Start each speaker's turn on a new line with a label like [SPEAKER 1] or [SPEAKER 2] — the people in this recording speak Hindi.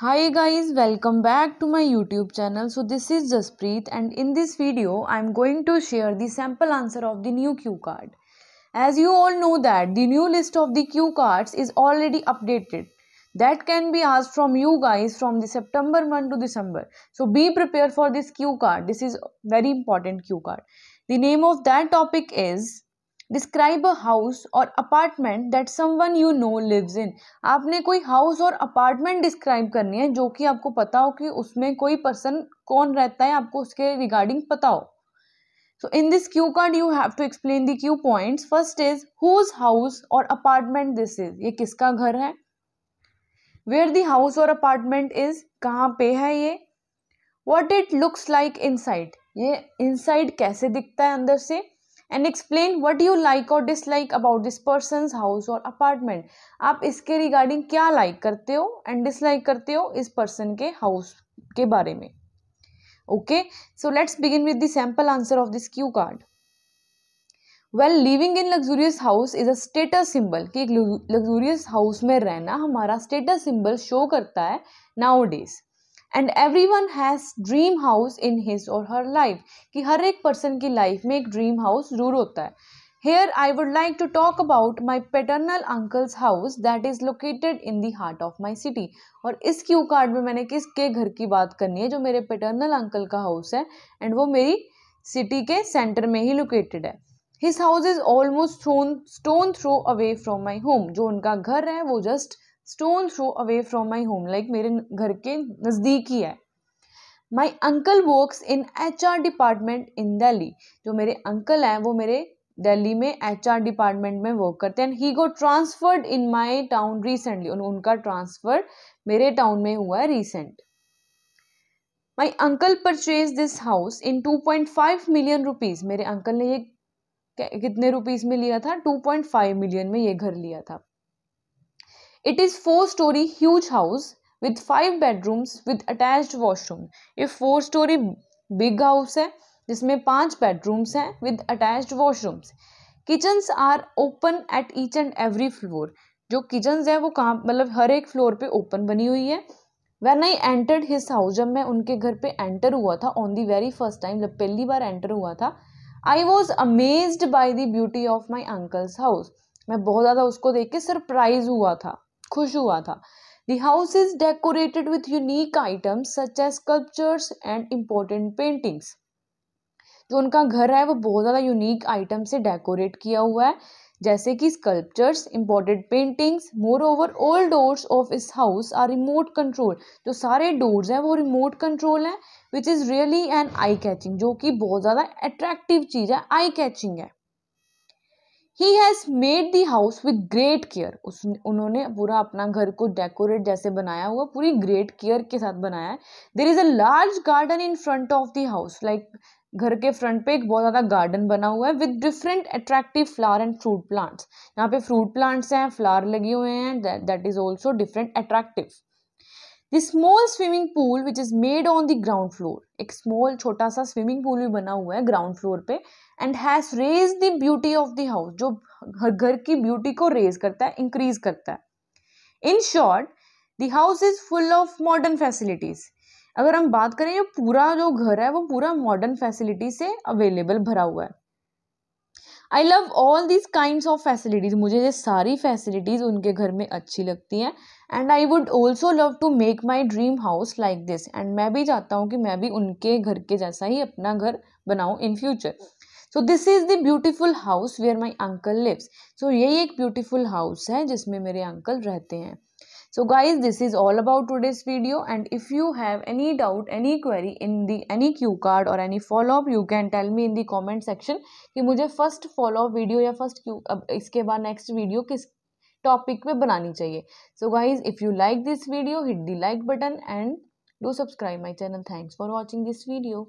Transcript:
[SPEAKER 1] Hi guys, welcome back to my YouTube channel. So this is Jaspreet and in this video I am going to share the sample answer of the new cue card. As you all know that the new list of the cue cards is already updated. That can be asked from you guys from the September month to December. So be prepared for this cue card. This is very important cue card. The name of that topic is describe a house or apartment that someone you know lives in आपने कोई हाउस और अपार्टमेंट डिस्क्राइब करनी है जो कि आपको पता हो कि उसमें कोई पर्सन कौन रहता है, आपको उसके रिगार्डिंग पता हो। So in this cue card you have to explain the cue points first is whose house or apartment this is ये किसका घर है? Where the house or apartment is कहाँ पे है ये? What it looks like inside ये इनसाइड कैसे दिखता है अंदर से? And explain what you like और dislike about this person house or apartment आप इसके रिगार्डिंग क्या लाइक like करते हो एंड डिसलाइक करते हो इस पर्सन के हाउस के बारे में. Okay so let's begin with the sample answer of this cue card well living in luxurious house is a status symbol कि एक लग्जूरियस हाउस में रहना हमारा स्टेटस सिंबल शो करता है nowadays and everyone has dream house in his or her life कि हर एक पर्सन की लाइफ में एक ड्रीम हाउस ज़रूर होता है। Here I would like to talk about my paternal uncle's house that is located in the heart of my city और इस क्यू कार्ड में मैंने किसके घर की बात करनी है, जो मेरे पेटर्नल अंकल का हाउस है एंड वो मेरी सिटी के सेंटर में ही लोकेटेड है। His house is almost thrown stone throw away from my home जो उनका घर है, वो just stone throw away from my home like मेरे घर के नज़दीक ही है। My uncle works in H R department in Delhi जो मेरे अंकल हैं, वो मेरे दिल्ली में एच आर डिपार्टमेंट में वर्क करते हैं। He go transferred in my town recently उनका ट्रांसफ़र मेरे टाउन में हुआ है recent my uncle purchase this house in two point five million rupees मेरे अंकल ने ये कितने रुपीज़ में लिया था? टू पॉइंट फाइव मिलियन में ये घर लिया था। It is four story huge house with five bedrooms with attached washroom. ये four story big house है जिसमें पाँच bedrooms हैं with attached washrooms. Kitchens are open at each and every floor. जो किचन्स है वो कहाँ मतलब हर एक फ्लोर पे ओपन बनी हुई है when I entered his house जब मैं उनके घर पे एंटर हुआ था on the very first time जब पहली बार एंटर हुआ था I was amazed by the beauty of my uncle's house मैं बहुत ज़्यादा उसको देख के सरप्राइज़ हुआ था खुश हुआ था। The house is decorated with unique items such as sculptures and important paintings जो उनका घर है, वो बहुत ज़्यादा यूनिक आइटम से डेकोरेट किया हुआ है। जैसे कि sculptures important paintings moreover all doors of इस हाउस आर रिमोट कंट्रोल जो सारे डोर्स हैं, वो रिमोट कंट्रोल हैं which is really an eye catching जो कि बहुत ज़्यादा अट्रैक्टिव चीज़ है आई कैचिंग है। He has made the house with great care उस उन्होंने पूरा अपना घर को डेकोरेट जैसे बनाया हुआ, पूरी ग्रेट केयर के साथ बनाया है। There is a large garden in front of the house like घर के फ्रंट पे एक बहुत ज़्यादा गार्डन बना हुआ है with different attractive flower and fruit plants यहाँ पे फ्रूट प्लांट्स हैं फ्लावर लगे हुए हैं that is also different attractive the small swimming pool which is made on the ground floor एक स्मॉल छोटा सा स्विमिंग पूल भी बना हुआ है ग्राउंड फ्लोर पे and has raise the beauty of the house जो घर की ब्यूटी को रेज करता है इंक्रीज करता है। In short the house is full of modern facilities अगर हम बात करें, ये पूरा जो घर है, वो पूरा मॉडर्न फैसिलिटी से अवेलेबल भरा हुआ है। I love all these kind of facilities मुझे ये सारी फैसिलिटीज़ उनके घर में अच्छी लगती हैं। And I would also love to make my dream house like this and मैं भी चाहता हूँ कि मैं भी उनके घर के जैसा ही अपना घर बनाऊँ in future so this is the beautiful house where my uncle lives so यही एक ब्यूटिफुल हाउस है जिसमें मेरे अंकल रहते हैं. So guys this is all about today's video and if you have any doubt any query in the any Q card or any follow up you can tell me in the comment section कि मुझे फ़र्स्ट फॉलो अप वीडियो या फ़र्स्ट क्यू अब इसके बाद नेक्स्ट वीडियो किस टॉपिक पे बनानी चाहिए। So guys if you like this video hit the like button and do subscribe my channel thanks for watching this video